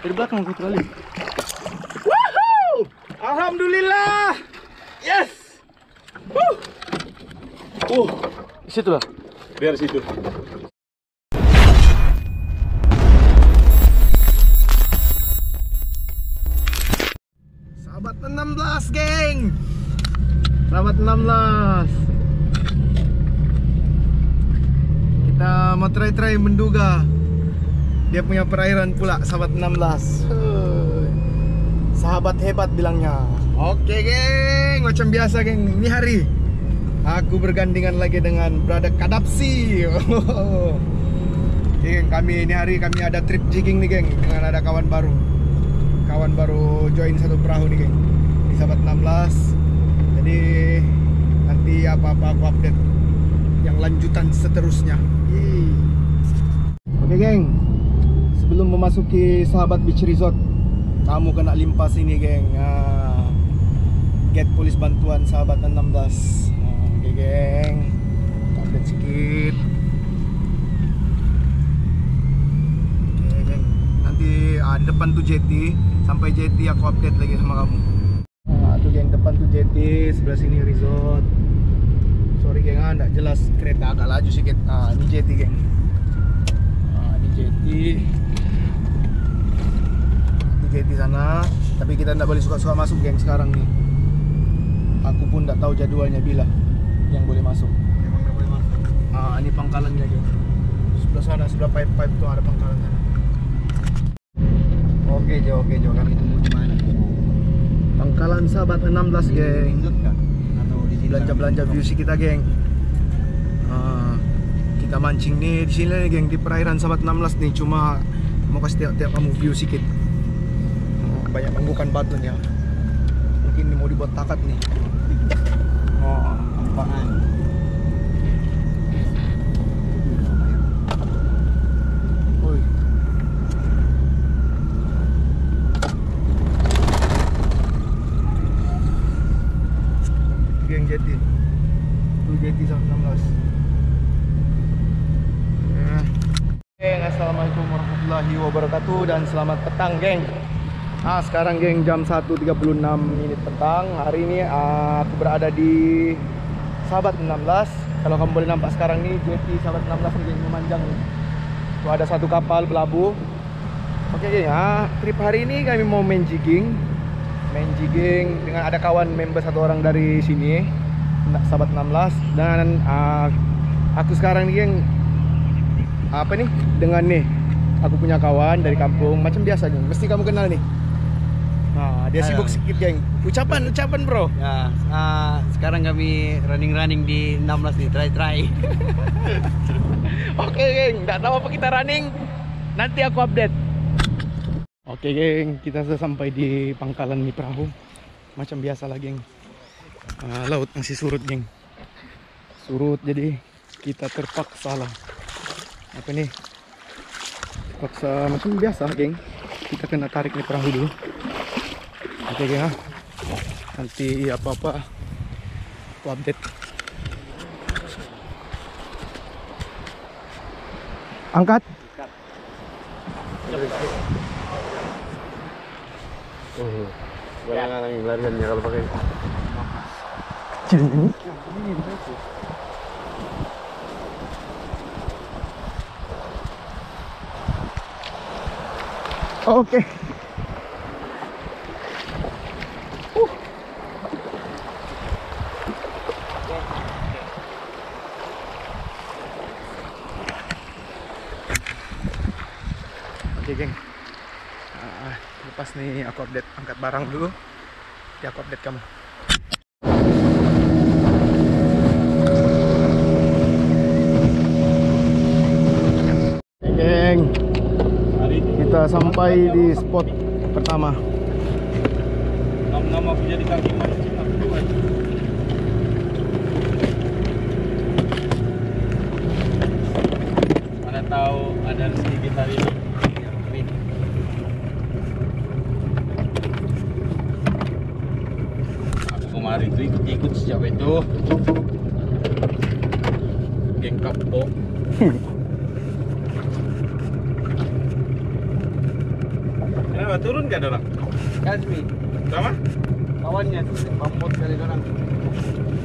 Dari belakang putar balik. Woohoo! Alhamdulillah. Yes. Woo. Oh, di situ lah. Biar situ. Sahabat 16, geng. Sahabat 16. Kita mau try-try menduga dia punya perairan pula sahabat 16. Hei. Sahabat hebat bilangnya. Oke, geng. Macam biasa, geng. Ini hari Aku bergandingan lagi dengan Brother Kadapsi. Geng, kami ini hari kami ada trip jigging nih, geng, dengan ada kawan baru. Kawan baru join satu perahu nih, geng. Di sahabat 16. Jadi nanti apa-apa aku update yang lanjutan seterusnya. Yeay. Oke, geng. Sebelum memasuki sahabat beach resort, kamu kena limpah sini, geng. Ah, get polis bantuan sahabat 16. Nah, Oke, geng. Kita update sedikit. Geng. Nanti ah, depan tuh jetty, sampai jetty aku update lagi sama kamu. Nah, tuh geng depan tuh jetty, sebelah sini resort. Sorry geng, ah, jelas kereta agak laju sedikit. Ah, ini jetty geng. Ah, ini jetty. Ini jetty sana, tapi kita nggak boleh suka-suka masuk geng sekarang nih. Aku pun nggak tahu jadwalnya bila yang boleh masuk. Memang nggak boleh masuk. Ah, ini pangkalannya geng. Sebelah sana, sebelah pipe-pipe tuh ada pangkalan sana. Oke Jo, oke Jo, kami tunggu di mana? Pangkalan sahabat 16 geng. Atau di sini. Belanja-belanja view sih kita geng. Ah, kita mancing nih di sini nih geng di perairan sahabat 16 nih cuma mau kasih tiap-tiap kamu view sedikit. Banyak tumbukan batu nih ya. Mungkin ini mau dibuat takat nih. Oh, Kampangan. Oi. Geng jeti. Tu jeti 16. Geng, Assalamualaikum warahmatullahi wabarakatuh dan selamat petang, geng. Ah, sekarang geng jam 1.36 menit petang. Hari ini ah, aku berada di Sahabat 16. Kalau kamu boleh nampak sekarang nih jeti Sahabat 16 nih geng memanjang nih. Tuh ada satu kapal berlabuh. Oke geng, ya, trip hari ini kami mau main jigging. Main jigging dengan ada kawan member satu orang dari sini, sahabat 16 dan ah, aku sekarang nih geng apa nih dengan nih aku punya kawan dari kampung macam biasa geng, mesti kamu kenal nih. Nah, dia sibuk sedikit geng. Ucapan, ucapan bro. Ya, ah, sekarang kami running-running di 16 nih, try-try. Oke geng, nggak tahu apa kita running. Nanti aku update. Oke geng, kita sudah sampai di pangkalan di perahu. Macam biasa lah geng. Ah, laut masih surut geng. Surut jadi kita terpaksa lah. Apa nih? Terpaksa macam biasa geng. Kita kena tarik nih perahu dulu. Oke ah. Nanti apa-apa aku update. Angkat. Lariannya kalau pakai. Ini. Oke. Uh. Oke, geng. Ah, lepas nih aku update angkat barang dulu. Nanti aku update kamu. Geng, kita sampai di spot pertama. Nama aku jadi kaki mancing aku dua. Mana tahu ada rezeki kita hari ini. Amin. Aku kemarin tuh ikut-ikut sejak itu. Geng kapok. Kenapa turun gak orang? Kasmi, Sama? kawannya tuh, pamot kali orang.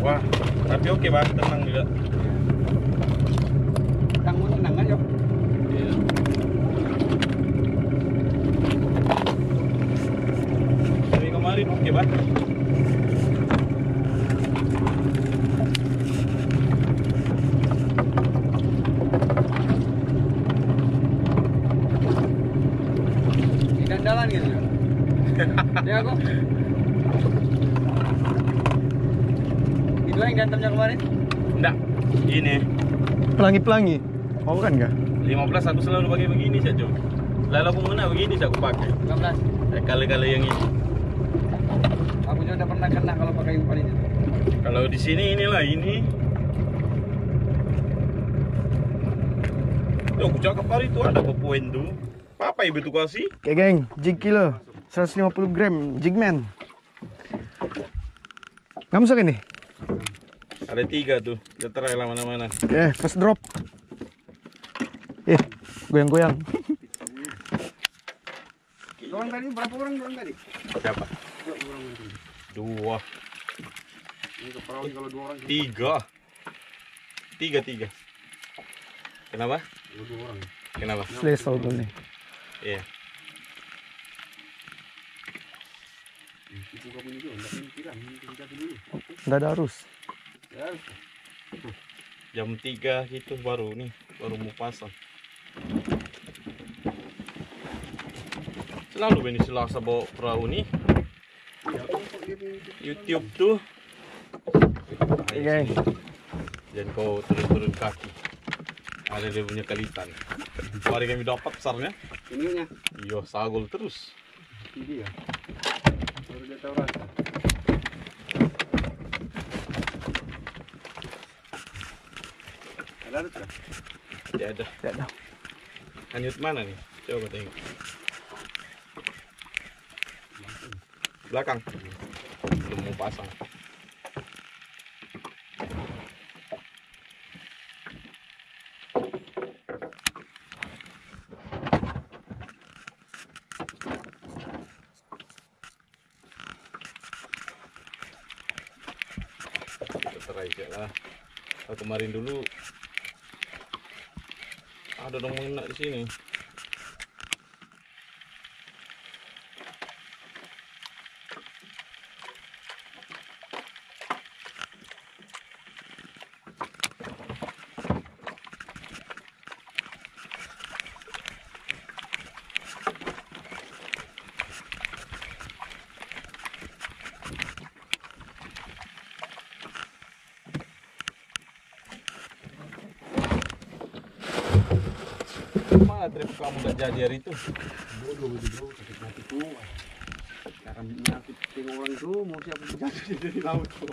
Wah, tapi oke bang, tenang juga. Tanggung tenang aja. Iya. Dari kemarin oke bang. Di dandalan gitu. Ya kok. Itu yang gantemnya kemarin? Enggak, ini Pelangi-pelangi. Mau kan nggak? 15 aku selalu pakai begini saja. Lalu aku mengenal begini saja aku pakai. 15. Eh, Kali-kali yang ini. Aku juga udah pernah kena kalau pakai umpan itu. Kalau di sini inilah ini. Tuh, aku cakap hari itu ada poin tuh. Apa ibu tuh kasih? Oke geng, jig kilo 150 gram, jigman Nggak masuk ini? Ada tiga tuh, udah terai lah mana-mana. Oke, first drop Eh, goyang-goyang Orang tadi berapa orang orang tadi? Siapa? Dua orang tadi. Dua, Ini ke perahu kalau dua orang tiga, tiga tiga. Kenapa? dua orang. Kenapa? Selesai tuh nih Iya. Dibuka tidak, ini kita dulu. Nggak ada arus Ya, Jam tiga gitu baru nih, baru mau pasang. Selalu ini Selasa bawa perahu nih. YouTube tuh. Oke geng Dan kau turun-turun kaki. Ada dia punya kalitan. Mari kami dapat besarnya. ininya. Iya, sagol terus. Ini rasa. Ada tak? Tidak ada. Tidak ada Hanyut mana nih? Coba tengok. Belakang. Belum mau pasang. Kita try aja lah. Kalau kemarin dulu ada dong mengena di sini. Mana trip kamu gak jadi hari itu? Bodoh itu bro, sakit mati tua. Sekarang menyakit tengok orang tuh mau siapa berjatuh dari laut tuh.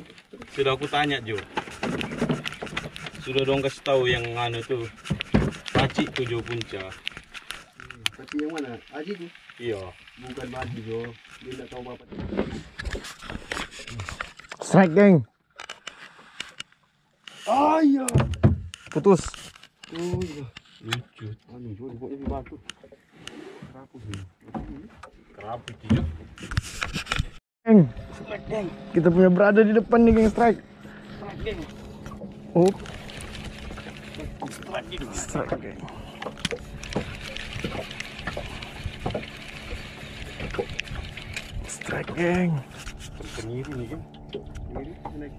Sudah aku tanya Jo. Sudah dong kasih tahu yang anu tuh. Pacik tuh Jo punca. Tapi yang mana? Aji tuh. Iya. Bukan Badi bro. Dia tidak tahu apa. Strike geng Ah iya. Putus Oh iya. Lucu. Anu juga pokoknya di batu. Rapuh sih. Kerapu Jo. Geng Strike geng. Kita punya berada di depan nih geng strike Strike geng. Oh Strike gitu. Strike geng Strike geng Penyiri nih naik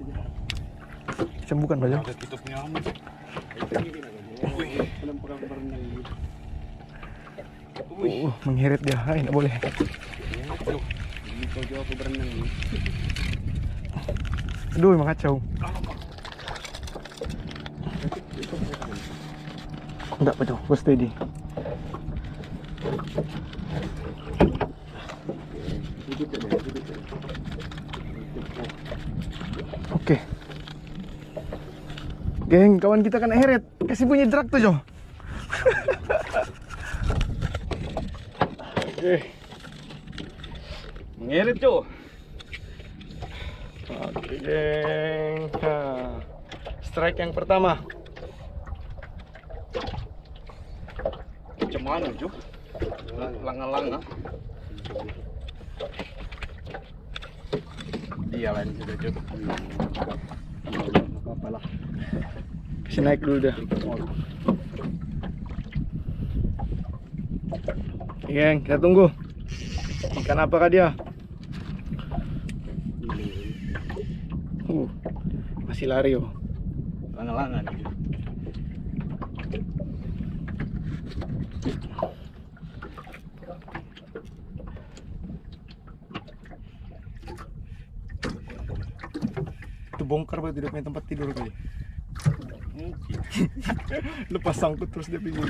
kita punya amu. Uh, mengheret dia, hai, nggak boleh. Ini kau jawab aku berenang ini. Aduh, emang kacau. Enggak, Jo, gue steady. Oke. Geng, kawan kita kena heret. Kasih bunyi drag tuh, Jo. Ngeret Jo. Oke, geng. Nah, strike yang pertama. Macam mana Jo? Langa-langa. Lah ini sudah cukup. apa-apa lah Kasih naik dulu dah. Oke, geng, kita tunggu. Ikan apakah dia? Uh, masih lari oh. Jo. Itu bongkar berarti dia punya tempat tidur kali. Lepas sangkut terus dia bingung.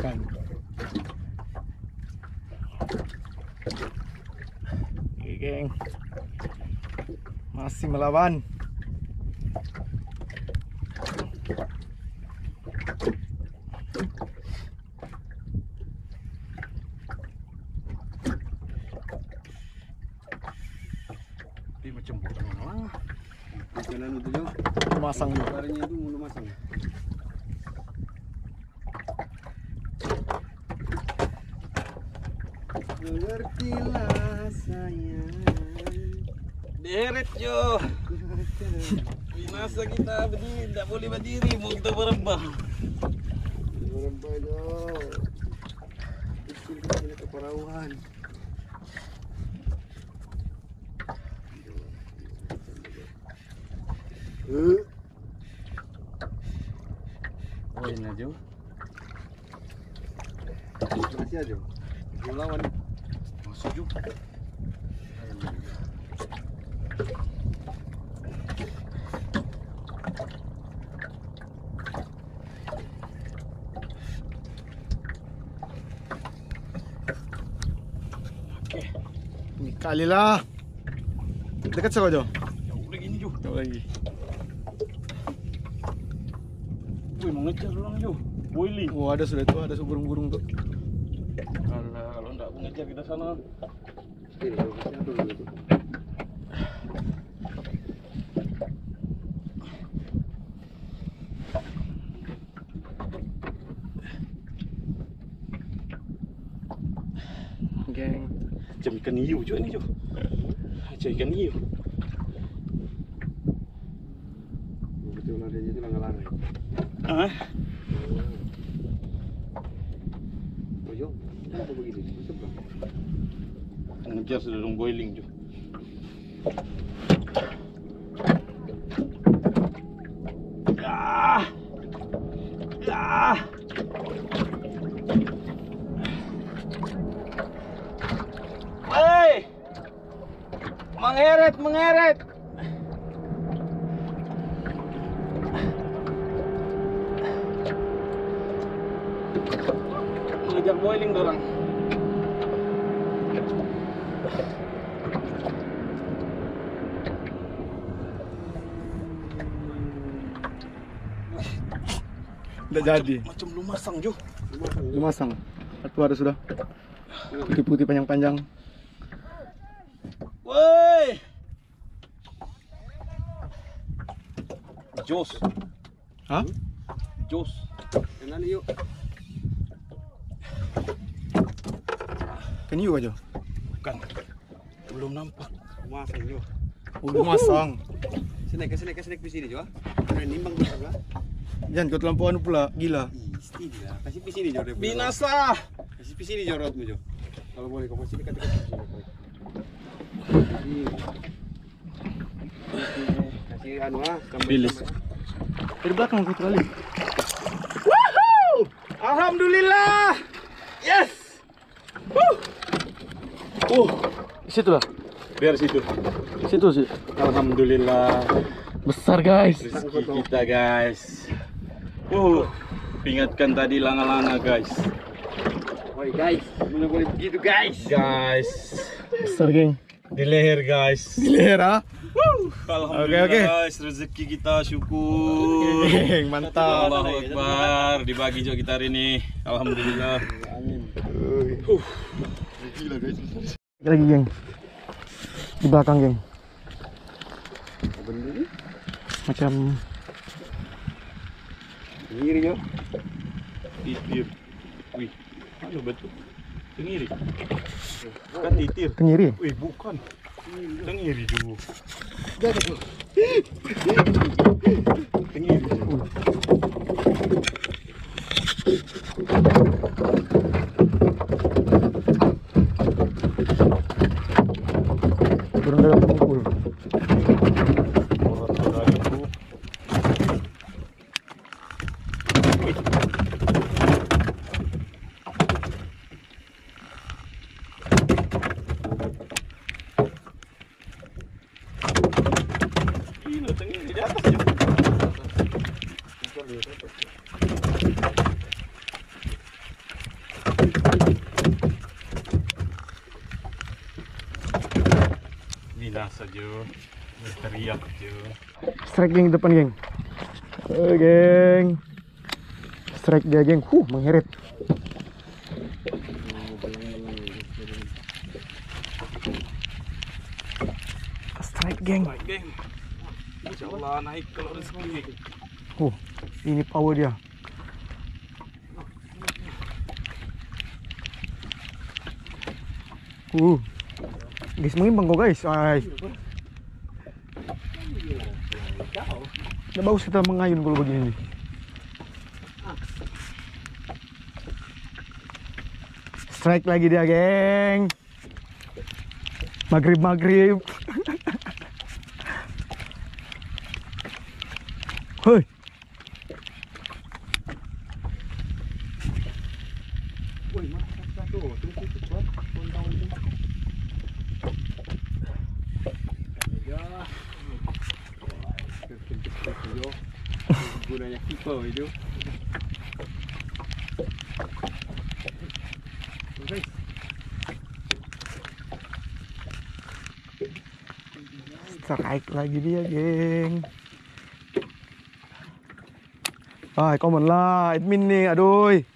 Kan. Oke, geng. Masih melawan. Masang dulu. Jo. Binasa kita berdiri, tidak boleh berdiri, mau kita berembah. Berempat jo Kecil kita punya keperawan Eh, Oh ini Jo. masih aja. Dia lawan. Masuk Jo. Ini kali lah. Dekat siapa Jo? Jauh lagi ni Jo. Jauh lagi. Wih, mau ngejar orang Jo. Boiling. Oh ada sudah itu ada burung-burung tuh. Alah, kalau enggak mau ngejar kita sana. Ini ada dulu itu. Geng. Macam juga ni Jo. Macam ikan hiu. Betul nadanya itu langgar-langgar. Ah, Oh jo, kenapa begini? Ngejar sudah dong boiling. Ah. Ah. Hei! Mengeret, mengeret. Mengejar boiling dorang. Udah jadi. Macam lu masang Jo. Dimasang. Satu ada sudah. Putih-putih panjang-panjang. Woi. Jos, Hah? jos. Kenal yuk. Kan hiu aja. Bukan. Belum nampak. Masang jo. Oh, dimasang. Snack, snack, snack di sini jo. Keren nimbang kita lah. Jangan kau terlampauan pula, gila. Ih, lah. Kasih di sini jo. Binasa. Kasih di sini jo rotmu jo. Kalau boleh kau masih dekat-dekat di anu ah, Bilis. Dari belakang kau kali. Alhamdulillah. Yes. Oh, situ lah. Biar situ. Situ sih. Alhamdulillah. Besar guys. Rezeki kita guys. Uh, ingatkan tadi langa-langa guys. Woi guys, mana boleh begitu guys. Guys, Besar geng. di leher guys. Di leher ah. Alhamdulillah Oke, oke. guys, rezeki kita syukur. Geng, mantap. Allahu Akbar, dibagi juga kita hari ini. Alhamdulillah. Amin. Lagi geng. Di belakang geng. Macam Ngiri jo. Bibir. Wih, halo betul. Tengiri. Kan titir. Tenggiri. Wih, bukan. Да не видел. Да, да, да. не видел. Прям рядом Strike geng depan geng. Eh geng. Strike dia geng. Huh, mengheret. Strike geng. Huh, ini power dia. Uh. Guys, mengimbang kok guys. Ay. Nggak bagus kita mengayun kalau begini nih. Strike lagi dia, geng. Maghrib maghrib. Hoi ini. Ya. Kecil-kecil yo. Gunanya kita itu. Guys, Strike lagi dia, geng. Ah, komen lah, admin nih, aduh. mana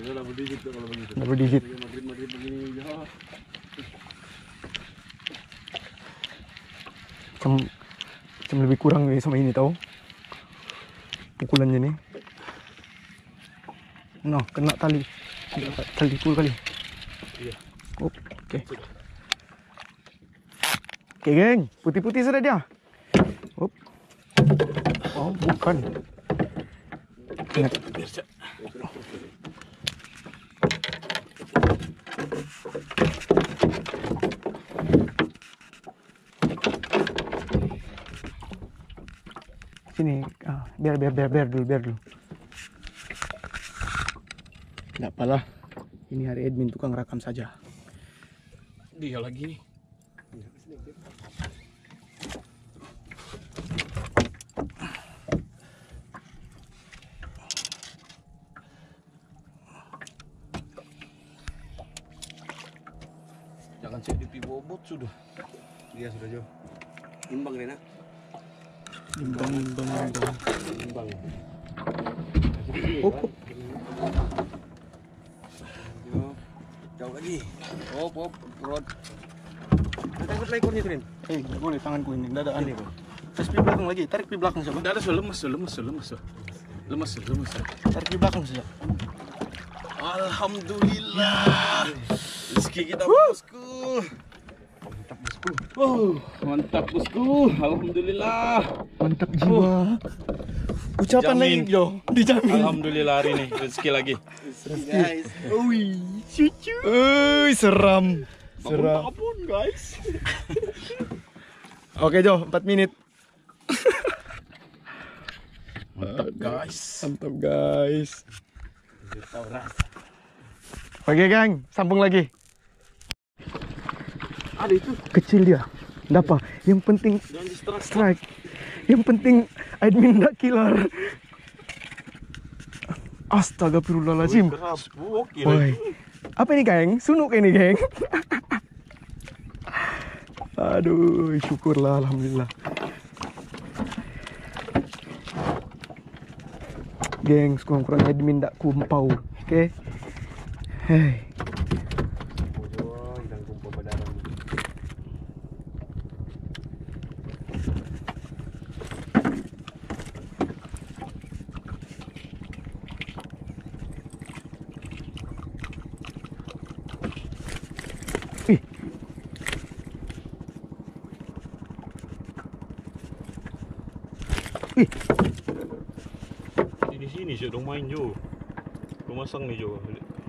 Lah berdiri tuh kalau begitu. Digit. Maghrib maghrib begini ya. Macam, macam lebih kurang nih sama ini tau. Pukulannya nih. Nah, kena tali. Kena tali pukul kali. Iya. Oh, oke. Oke, geng. Putih-putih sudah dia. Up. Oh, bukan. Ingat. Sini, biar biar biar biar dulu, biar dulu. Tidak apalah. Ini hari admin tukang rakam saja. Dia lagi nih. Jangan cek di bobot sudah. Dia sudah jauh. Imbang Rena. Imbang, imbang, imbang. Imbang. Up, up. Jauh. Lagi. Op, perut. Tangkap lah ekornya Rin. Eh, boleh tanganku ini, dadaan. Bang. Terus di belakang lagi, tarik di belakang saja. Udah ada so lemes, so lemes, so lemes, so. Lemes, so lemes. so. Tarik di belakang saja. Alhamdulillah. Rezeki kita bosku. Mantap, bosku. Oh, mantap bosku. Alhamdulillah. Mantap jiwa. Ucapan Jamin. lagi, Jo. Dijamin. Alhamdulillah hari ini rezeki lagi. Guys. Ui, cucu. Ui, seram. Seram. Apa pun guys. Oke, Jo, 4 menit. Mantap guys. Mantap, guys. Oke, gang, sambung lagi. Ada itu. Kecil dia. Apa, yang penting strike. Yang penting admin nggak killer. Astaga. Oke. Woi. Apa ini, geng? Sunuk ini, geng. Aduh, syukurlah alhamdulillah. gengs kurang-kurang admin tak kumpau Oke Hei Oh, main Jo. Lu masang nih Jo.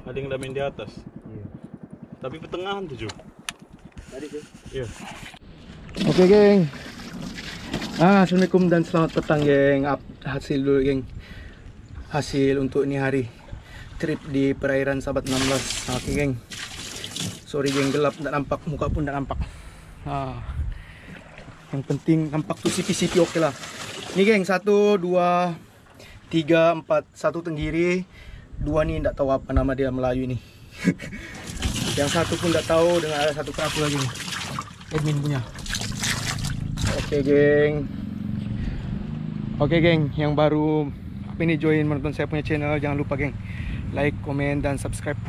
Ada yang udah main di atas. Iya. Tapi pertengahan tuh Jo. Tadi tuh. Iya. Oke geng ah, Assalamualaikum dan selamat petang geng Up hasil dulu geng Hasil untuk ini hari Trip di perairan sahabat 16 Oke geng Sorry geng gelap tak nampak Muka pun tak nampak ah. Yang penting nampak tuh sipi-sipi oke lah Ini geng satu dua tiga empat Satu tenggiri. Dua nih tak tahu apa nama dia Melayu ini Yang satu pun tak tahu dengan ada satu kerapu lagi nih. Admin punya. Oke geng. Oke geng. Yang baru ini join menonton saya punya channel Jangan lupa geng. Like, komen, dan subscribe